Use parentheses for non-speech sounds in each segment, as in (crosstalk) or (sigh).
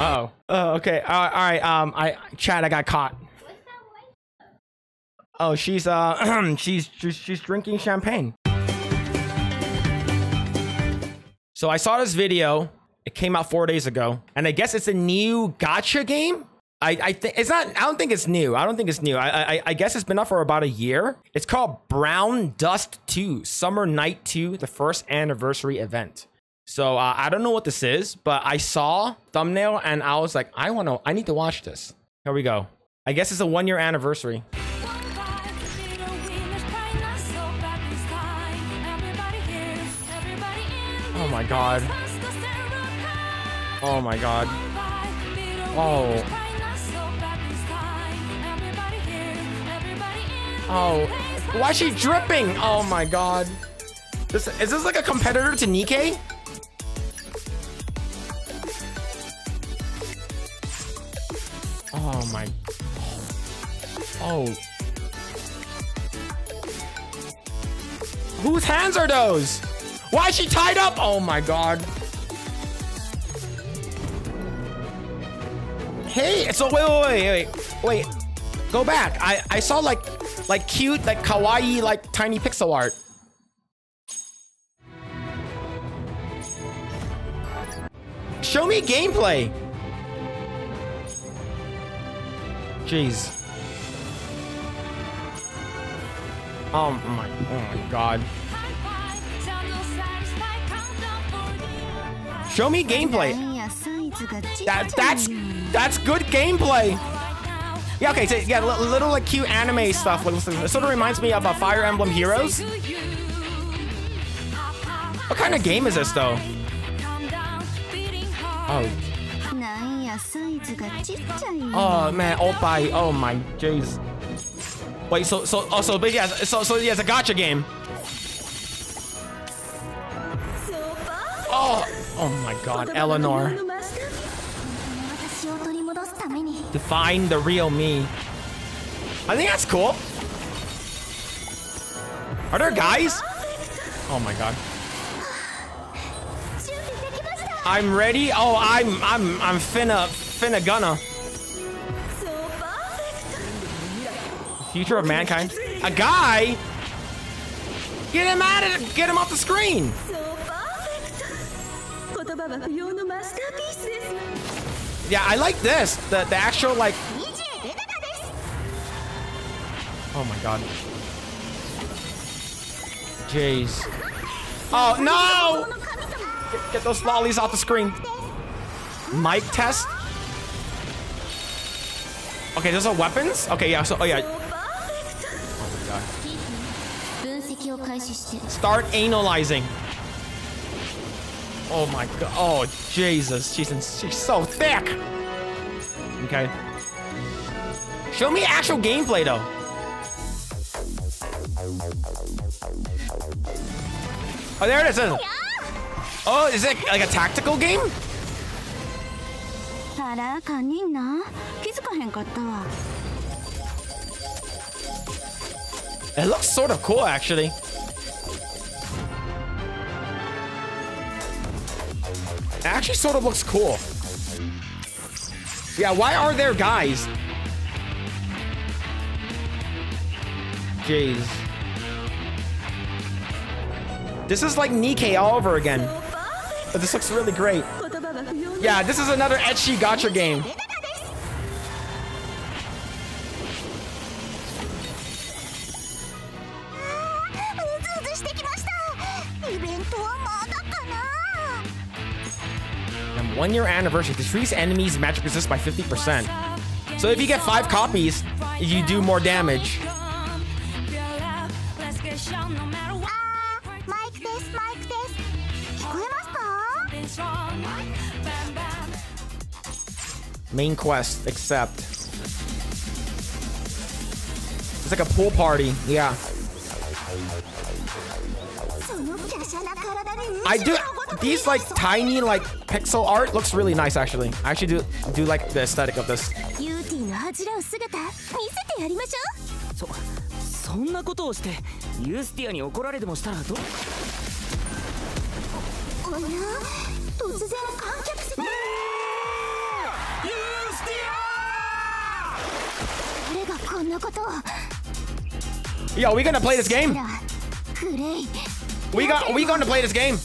Oh. Oh, okay. Uh, all right. Um, I Chad, I got caught. Oh, she's uh, (clears throat) she's, she's drinking champagne. So I saw this video. It came out four days ago, and I guess it's a new gacha game. I, I think it's not. I don't think it's new. I don't think it's new. I, I I guess it's been up for about a year. It's called Brown Dust Two Summer Night Two, the first anniversary event. So uh, I don't know what this is, but I saw thumbnail and I was like, I want to. I need to watch this. Here we go. I guess it's a one year anniversary. Oh my god. Oh my god. Oh. Oh. Why is she dripping? Oh my god. This is this like a competitor to Nikke? Oh my. Oh. Whose hands are those? Why is she tied up? Oh my god. Hey, so wait, wait, wait, wait, wait. Go back. I I saw like like cute, like kawaii, like tiny pixel art. Show me gameplay. Jeez. Oh my, oh my god. Show me gameplay. That that's that's good gameplay. Yeah, okay, so yeah, li- little like cute anime stuff. It sort of reminds me of uh, Fire Emblem Heroes. What kind of game is this though? Oh, oh man, oppai. Oh my jeez. Wait, so so oh so but yeah, so so yeah, it's a gacha game. Oh, oh my God, Eleanor. Define the real me. I think that's cool. Are there guys? Oh my god. I'm ready. Oh, I'm I'm I'm finna finna gonna. Future of mankind. A guy. Get him out of. Get him off the screen. Yeah, I like this. The the actual like. Oh my god. Jeez. Oh no! Get, those lollies off the screen. Mic test. Okay, those are weapons. Okay, yeah. So, oh yeah. Oh my god. Start analyzing. Oh my god. Oh Jesus. She's in, she's so thick. Okay. Show me actual gameplay though. Oh, there it is. Oh, is it like a tactical game? It looks sort of cool, actually. It actually sort of looks cool. Yeah, why are there guys? Jeez. This is like Nikke all over again. But this looks really great. Yeah, this is another ecchi gacha game. And one year anniversary. Decrease enemies magic resist by 50%. So if you get five copies, you do more damage. Main quest, except. It's like a pool party, yeah. I do these like tiny like pixel art looks really nice actually. I actually do do like the aesthetic of this. そそんなことをしてユースティアに怒られでもしたらどうおや突然感 Yo, we gonna play this game? ほらグレイ We got we gonna play this game?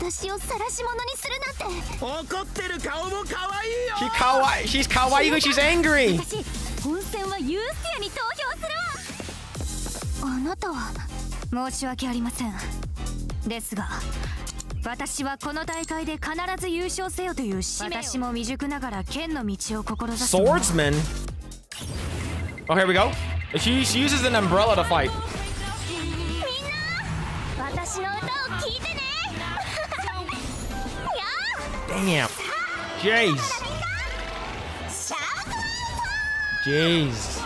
私を晒し者にするなんて怒ってる顔も可愛いよ She kawaii. She's kawaii because she's angry. 私本戦はユースティアに投票するわあなたは申し訳ありませんですが私はこの大会で必ず優勝せよという使命を私も未熟ながら剣の道を志す Swordsman. Oh, here we go. She, she uses an umbrella to fight. Damn. Jeez. Jeez.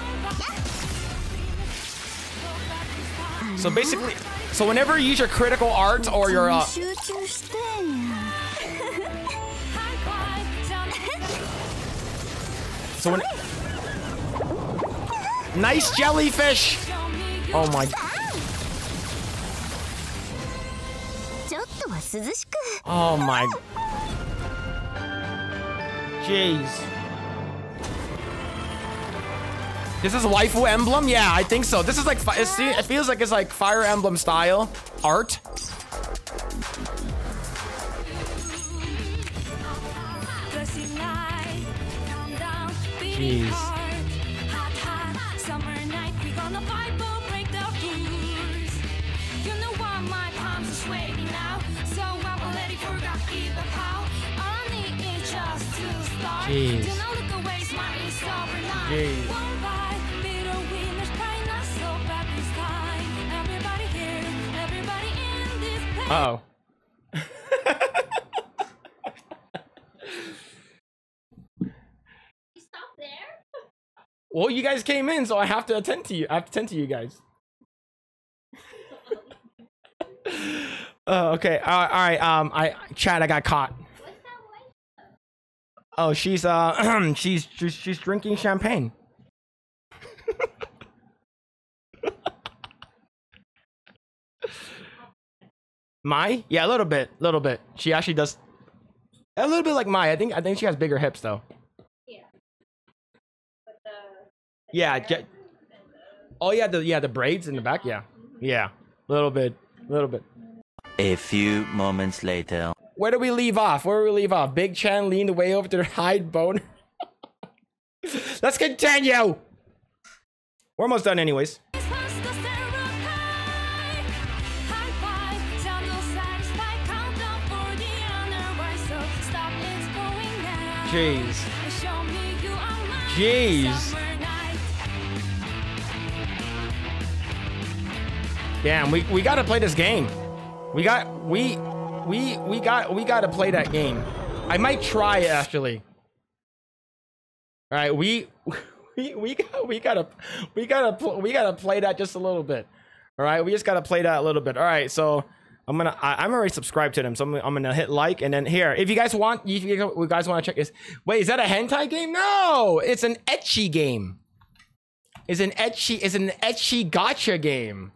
So basically, so whenever you use your critical art or your uh, so when Nice jellyfish! Oh my... Oh my... Jeez. This is waifu emblem? Yeah, I think so. This is like... It feels like it's like Fire Emblem style art. Jeez. Jeez. Jeez. Uh oh. Well, you guys came in, so I have to attend to you. I have to attend to you guys. Oh, (laughs) okay. Uh, all right. Um, I Chad, I got caught. Oh, she's uh, (clears throat) she's she's, she's drinking champagne. (laughs) Mai? Yeah, a little bit, a little bit. She actually does a little bit like Mai. I think I think she has bigger hips though. Yeah. ge- oh yeah, the yeah the braids in the back. Yeah, yeah, a little bit, a little bit. A few moments later. Where do we leave off? Where do we leave off? Big Chan leaned way over to (laughs) hide bone. (laughs) Let's continue. We're almost done, anyways. Jeez. Jeez. Damn, we, we gotta play this game. We got we we we got we gotta play that game. I might try actually. All right, we (laughs) we we got we gotta we gotta we gotta play that just a little bit. All right, we just gotta play that a little bit. All right, so I'm gonna I, I'm already subscribed to them, so I'm, I'm gonna hit like and then here. If you guys want, if you guys want to check this, wait, is that a hentai game? No, it's an ecchi game. It's an ecchi, it's an ecchi gacha game.